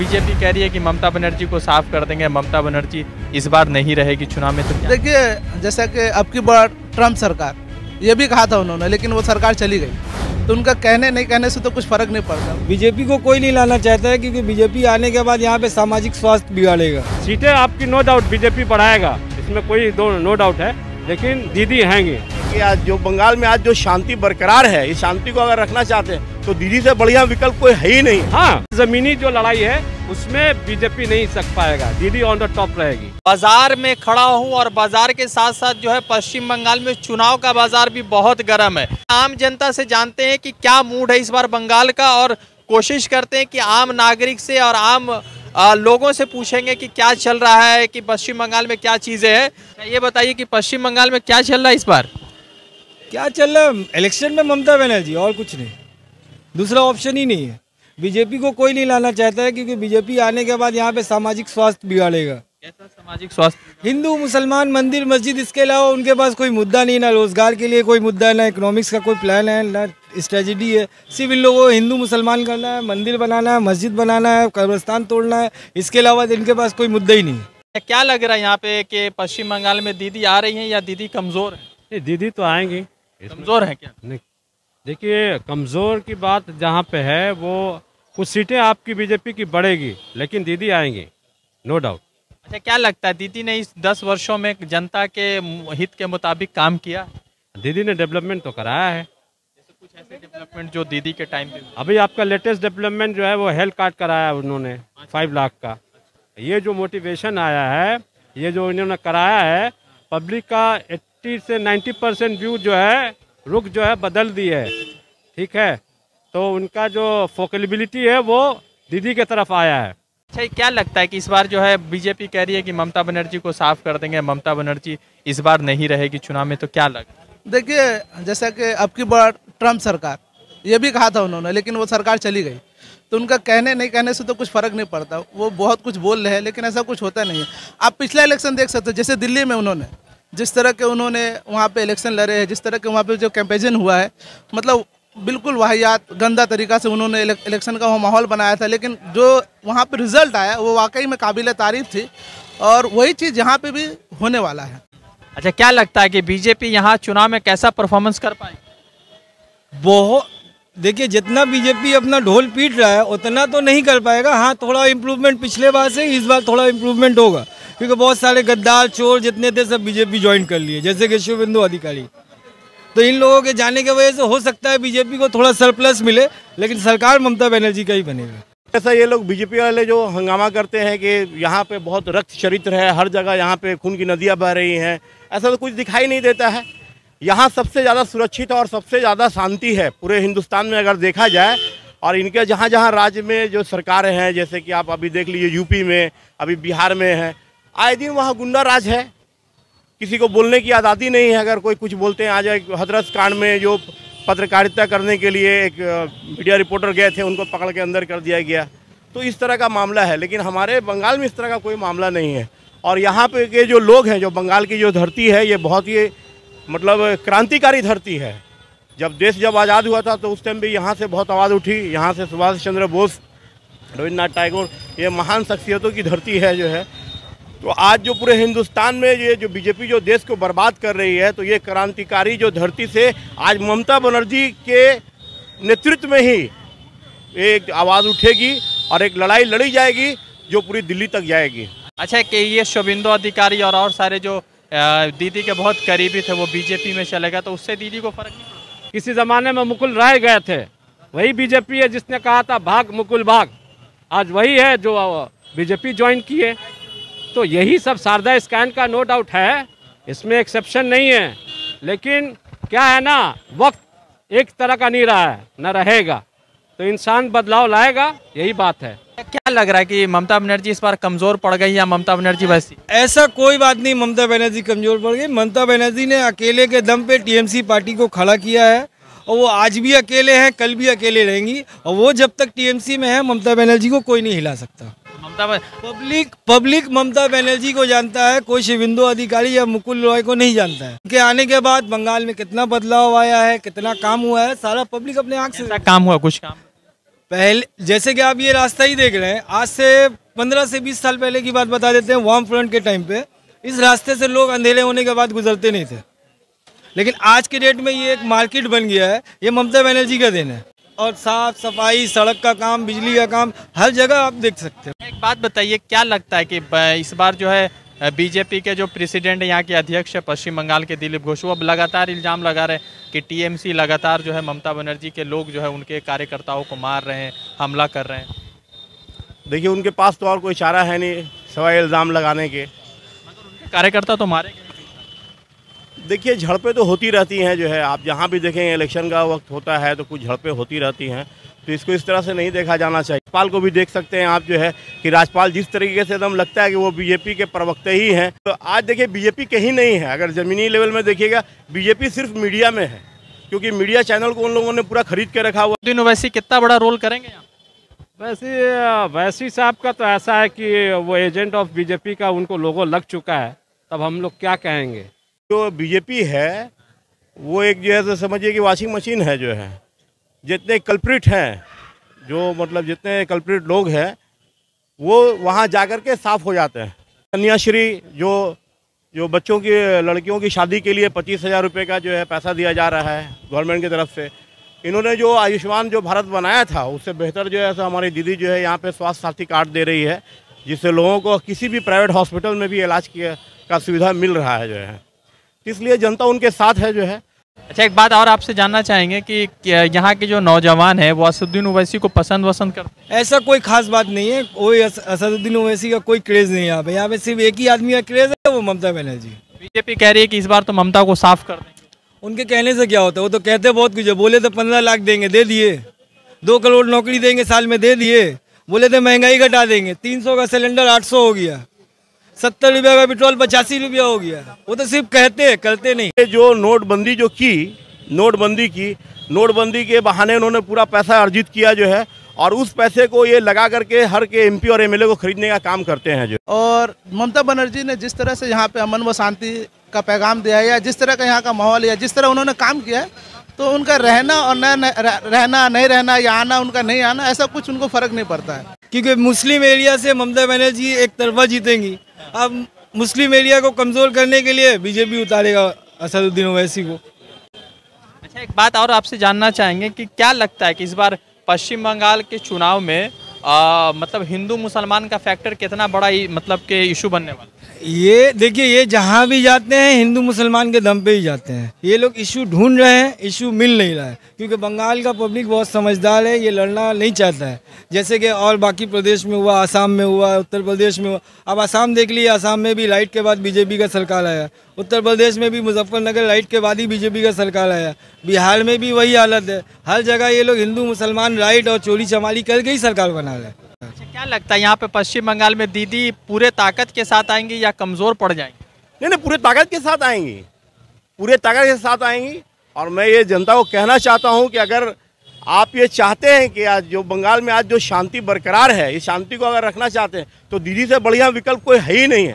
BJP कह रही है कि ममता बनर्जी को साफ़ कर देंगे ममता बनर्जी इस बार नहीं रहेगी चुनाव में तो देखिए जैसा कि अब की बार ट्रंप सरकार ये भी कहा था उन्होंने लेकिन वो सरकार चली गई। तो उनका कहने नहीं कहने से तो कुछ फ़र्क नहीं पड़ता। बीजेपी को कोई नहीं लाना चाहता है क्योंकि बीजेपी आने के बाद यहाँ पे सामाजिक स्वास्थ्य बिगाड़ेगा। सीटें आपकी नो डाउट बीजेपी बढ़ाएगा। इसमें कोई दो नो डाउट है लेकिन दीदी हैंगी। कि आज जो बंगाल में आज जो शांति बरकरार है इस शांति को अगर रखना चाहते हैं तो दीदी से बढ़िया विकल्प कोई है ही नहीं। हाँ जमीनी जो लड़ाई है उसमें बीजेपी नहीं सक पाएगा। दीदी ऑन द टॉप रहेगी। बाज़ार में खड़ा हूँ और बाज़ार के साथ साथ जो है पश्चिम बंगाल में चुनाव का बाज़ार भी बहुत गर्म है। आम जनता से जानते हैं कि क्या मूड है इस बार बंगाल का और कोशिश करते हैं कि आम नागरिक से और आम आ, लोगों से पूछेंगे कि क्या चल रहा है कि पश्चिम बंगाल में क्या चीज़ें हैं। ये बताइए कि पश्चिम बंगाल में क्या चल रहा है इस बार? क्या चल रहा है? इलेक्शन में ममता बनर्जी और कुछ नहीं। दूसरा ऑप्शन ही नहीं है। बीजेपी को कोई नहीं लाना चाहता है क्योंकि बीजेपी आने के बाद यहाँ पे सामाजिक स्वास्थ्य बिगाड़ेगा। कैसा सामाजिक स्वास्थ्य? हिंदू मुसलमान मंदिर मस्जिद इसके अलावा उनके पास कोई मुद्दा नहीं ना रोज़गार के लिए कोई मुद्दा ना इकोनॉमिक्स का कोई प्लान है ना स्ट्रेटजी है। सिर्फ़ इन लोगों को हिंदू मुसलमान करना है मंदिर बनाना है मस्जिद बनाना है कब्रस्तान तोड़ना है इसके अलावा इनके पास कोई मुद्दा ही नहीं है। क्या लग रहा है यहाँ पे कि पश्चिम बंगाल में दीदी आ रही हैं या दीदी कमज़ोर है? दीदी तो आएँगी। कमज़ोर है क्या? नहीं देखिए कमज़ोर की बात जहाँ पे है वो कुछ सीटें आपकी बीजेपी की बढ़ेगी लेकिन दीदी आएँगी नो डाउट अच्छा क्या लगता है दीदी ने इस दस वर्षों में जनता के हित के मुताबिक काम किया? दीदी ने डेवलपमेंट तो कराया है। कुछ ऐसे डेवलपमेंट जो दीदी के टाइम पे अभी आपका लेटेस्ट डेवलपमेंट जो है वो हेल्थ कार्ड कराया उन्होंने फाइव लाख का। ये जो मोटिवेशन आया है ये जो इन्होंने कराया है पब्लिक का 80 से 90 परसेंट व्यू जो है रुख जो है बदल दी है। ठीक है? तो उनका जो फोकलिबिलिटी है वो दीदी के तरफ़ आया है। अच्छा ये क्या लगता है कि इस बार जो है बीजेपी कह रही है कि ममता बनर्जी को साफ़ कर देंगे ममता बनर्जी इस बार नहीं रहेगी चुनाव में तो क्या लग? देखिए जैसा कि अब की बार ट्रंप सरकार ये भी कहा था उन्होंने लेकिन वो सरकार चली गई। तो उनका कहने नहीं कहने से तो कुछ फ़र्क नहीं पड़ता। वो बहुत कुछ बोल रहे हैं लेकिन ऐसा कुछ होता नहीं है। आप पिछला इलेक्शन देख सकते हो जैसे दिल्ली में उन्होंने जिस तरह के उन्होंने वहाँ पे इलेक्शन लड़े हैं जिस तरह के वहाँ पे जो कैंपेजन हुआ है मतलब बिल्कुल वाहियात गंदा तरीका से उन्होंने इलेक्शन का वो माहौल बनाया था लेकिन जो वहाँ पे रिज़ल्ट आया वो वाकई में काबिल तारीफ़ थी और वही चीज़ यहाँ पे भी होने वाला है। अच्छा क्या लगता है कि बीजेपी यहाँ चुनाव में कैसा परफॉर्मेंस कर पाएगी बहुत देखिए जितना बीजेपी अपना ढोल पीट रहा है उतना तो नहीं कर पाएगा। हाँ थोड़ा इम्प्रूवमेंट पिछले बार से इस बार थोड़ा इम्प्रूवमेंट होगा। क्योंकि बहुत सारे गद्दार, चोर जितने थे, सब बीजेपी ज्वाइन कर लिए, जैसे कि शिवबिंदु अधिकारी। तो इन लोगों के जाने की वजह से हो सकता है बीजेपी को थोड़ा सरप्लस मिले, लेकिन सरकार ममता बनर्जी का ही बनेगा। ऐसा ये लोग बीजेपी वाले जो हंगामा करते हैं कि यहाँ पे बहुत रक्त चरित्र है, हर जगह यहाँ पे खून की नदियाँ बह रही हैं, ऐसा तो कुछ दिखाई नहीं देता है। यहाँ सबसे ज़्यादा सुरक्षित और सबसे ज़्यादा शांति है, पूरे हिंदुस्तान में अगर देखा जाए, और इनके जहाँ जहाँ राज्य में जो सरकारें हैं, जैसे कि आप अभी देख लीजिए, यूपी में, अभी बिहार में है आए दिन वहाँ गुंडा राज है। किसी को बोलने की आज़ादी नहीं है। अगर कोई कुछ बोलते हैं आज एक हज़रत कांड में जो पत्रकारिता करने के लिए एक मीडिया रिपोर्टर गए थे, उनको पकड़ के अंदर कर दिया गया। तो इस तरह का मामला है, लेकिन हमारे बंगाल में इस तरह का कोई मामला नहीं है। और यहाँ पे के जो लोग हैं, जो बंगाल की जो धरती है, ये बहुत ही मतलब क्रांतिकारी धरती है। जब देश जब आज़ाद हुआ था तो उस टाइम भी यहाँ से बहुत आवाज़ उठी। यहाँ से सुभाष चंद्र बोस, रविन्द्रनाथ टैगोर, ये महान शख्सियतों की धरती है जो है। तो आज जो पूरे हिंदुस्तान में ये जो बीजेपी जो देश को बर्बाद कर रही है तो ये क्रांतिकारी जो धरती से आज ममता बनर्जी के नेतृत्व में ही एक आवाज़ उठेगी और एक लड़ाई लड़ी जाएगी जो पूरी दिल्ली तक जाएगी। अच्छा कि ये शोबिंदो अधिकारी और और सारे जो दीदी के बहुत करीबी थे वो बीजेपी में चले गए तो उससे दीदी को फ़र्क नहीं किसी ज़माने में मुकुल राय गए थे वही बीजेपी है जिसने कहा था भाग मुकुल भाग। आज वही है जो बीजेपी ज्वाइन किए तो यही सब शारदा स्कैन का नो डाउट है। इसमें एक्सेप्शन नहीं है। लेकिन क्या है ना वक्त एक तरह का नहीं रहा है न रहेगा। तो इंसान बदलाव लाएगा यही बात है। क्या लग रहा है कि ममता बनर्जी इस बार कमज़ोर पड़ गई या ममता बनर्जी वैसी? ऐसा कोई बात नहीं ममता बनर्जी कमज़ोर पड़ गई। ममता बनर्जी ने अकेले के दम पे टीएमसी पार्टी को खड़ा किया है और वो आज भी अकेले हैं कल भी अकेले रहेंगी और वो जब तक टीएमसी में है ममता बनर्जी को कोई नहीं हिला सकता। ममता पब्लिक पब्लिक ममता बनर्जी को जानता है कोई शिविंदो अधिकारी या मुकुल रॉय को नहीं जानता है। उनके आने के बाद बंगाल में कितना बदलाव आया है कितना काम हुआ है सारा पब्लिक अपने आँख से काम हुआ कुछ काम पहले जैसे कि आप ये रास्ता ही देख रहे हैं आज से पंद्रह से बीस साल पहले की बात बता देते हैं वार्म फ्रंट के टाइम पे इस रास्ते से लोग अंधेरे होने के बाद गुजरते नहीं थे। लेकिन आज के डेट में ये एक मार्केट बन गया है ये ममता बनर्जी का दिन है। और साफ़ सफ़ाई सड़क का काम बिजली का काम हर जगह आप देख सकते हैं। एक बात बताइए क्या लगता है कि इस बार जो है बीजेपी के जो प्रेसिडेंट यहाँ के अध्यक्ष है पश्चिम बंगाल के दिलीप घोष वो अब लगातार इल्ज़ाम लगा रहे हैं कि टीएमसी लगातार जो है ममता बनर्जी के लोग जो है उनके कार्यकर्ताओं को मार रहे हैं हमला कर रहे हैं। देखिए उनके पास तो और कोई इशारा है नहीं सवाई इल्ज़ाम लगाने के। कार्यकर्ता तो मारे देखिए झड़पें तो होती रहती हैं जो है आप जहाँ भी देखेंगे इलेक्शन का वक्त होता है तो कुछ झड़पें होती रहती हैं। तो इसको इस तरह से नहीं देखा जाना चाहिए। राज्यपाल को भी देख सकते हैं आप जो है कि राज्यपाल जिस तरीके से एकदम लगता है कि वो बीजेपी के प्रवक्ता ही हैं। तो आज देखिए बीजेपी कहीं नहीं है। अगर ज़मीनी लेवल में देखिएगा बीजेपी सिर्फ़ मीडिया में है क्योंकि मीडिया चैनल को उन लोगों ने पूरा खरीद के रखा हुआ। दिन वैसे कितना बड़ा रोल करेंगे यहाँ वैसे वैसी साहब का तो ऐसा है कि वो एजेंट ऑफ़ बीजेपी का उनको लोगो लग चुका है। तब हम लोग क्या कहेंगे? जो बीजेपी है वो एक जो है तो समझिए कि वॉशिंग मशीन है जो है। जितने कल्प्रिट हैं, जो मतलब जितने कल्प्रिट लोग हैं, वो वहाँ जाकर के साफ़ हो जाते हैं। कन्याश्री, जो जो बच्चों की, लड़कियों की शादी के लिए पच्चीस हज़ार रुपये का जो है पैसा दिया जा रहा है गवर्नमेंट की तरफ़ से, इन्होंने जो आयुष्मान जो भारत बनाया था, उससे बेहतर जो है सो हमारी दीदी जो है यहाँ पे स्वास्थ्य साथी कार्ड दे रही है, जिससे लोगों को किसी भी प्राइवेट हॉस्पिटल में भी इलाज किया, का सुविधा मिल रहा है जो है। इसलिए जनता उनके साथ है जो है। अच्छा एक बात और आपसे जानना चाहेंगे कि यहाँ के जो नौजवान है वो असदुद्दीन ओवैसी को पसंद वसंद करते हैं? ऐसा कोई खास बात नहीं है। कोई असदुद्दीन ओवैसी का कोई क्रेज नहीं है यहाँ पे। यहाँ पे सिर्फ़ एक ही आदमी का क्रेज है वो ममता बनर्जी। बीजेपी कह रही है कि इस बार तो ममता को साफ़ कर दें उनके कहने से क्या होता है? वो तो कहते बहुत कुछ है। बोले तो पंद्रह लाख देंगे दे दिए। दो करोड़ नौकरी देंगे साल में दे दिए। बोले तो महँगाई घटा देंगे। तीन सौ का सिलेंडर आठ सौ हो गया। सत्तर रुपये का पेट्रोल पचासी रुपया हो गया। वो तो सिर्फ़ कहते हैं करते नहीं। जो नोटबंदी जो की नोटबंदी की नोटबंदी के बहाने उन्होंने पूरा पैसा अर्जित किया जो है और उस पैसे को ये लगा करके हर के एमपी और एमएलए को खरीदने का काम करते हैं जो। और ममता बनर्जी ने जिस तरह से यहाँ पे अमन व शांति का पैगाम दिया है या जिस तरह का यहाँ का माहौल है या जिस तरह उन्होंने काम किया है तो उनका रहना और न- रहना नहीं रहना या आना उनका नहीं आना ऐसा कुछ उनको फ़र्क नहीं पड़ता है। क्योंकि मुस्लिम एरिया से ममता बनर्जी एक तरफा जीतेंगी। अब मुस्लिम एरिया को कमज़ोर करने के लिए बीजेपी उतारेगा असदुद्दीन ओवैसी को अच्छा एक बात और आपसे जानना चाहेंगे कि क्या लगता है कि इस बार पश्चिम बंगाल के चुनाव में आ, मतलब हिंदू मुसलमान का फैक्टर कितना बड़ा मतलब के इशू बनने वाला? ये देखिए, ये जहाँ भी जाते हैं, हिंदू मुसलमान के दम पे ही जाते हैं। ये लोग इशू ढूंढ रहे हैं इशू मिल नहीं रहा है। क्योंकि बंगाल का पब्लिक बहुत समझदार है, ये लड़ना नहीं चाहता है। जैसे कि और बाकी प्रदेश में हुआ, आसाम में हुआ, उत्तर प्रदेश में हुआ। अब आसाम देख लिए आसाम में भी लाइट के बाद बीजेपी का सरकार आया उत्तर प्रदेश में भी मुजफ्फरनगर लाइट के बाद ही बीजेपी का सरकार आया बिहार में भी वही हालत है। हर जगह ये लोग हिंदू, मुसलमान राइट और चोरी चमारी करके ही सरकार बना रहे हैं। क्या लगता है यहाँ पे पश्चिम बंगाल में दीदी पूरे ताकत के साथ आएँगी या कमज़ोर पड़ जाएँगी? नहीं नहीं, पूरे ताकत के साथ आएँगी। पूरे ताकत के साथ आएँगी। और मैं ये जनता को कहना चाहता हूँ कि अगर आप ये चाहते हैं कि आज जो बंगाल में आज जो शांति बरकरार है, इस शांति को अगर रखना चाहते हैं तो दीदी से बढ़िया विकल्प कोई है ही नहीं है।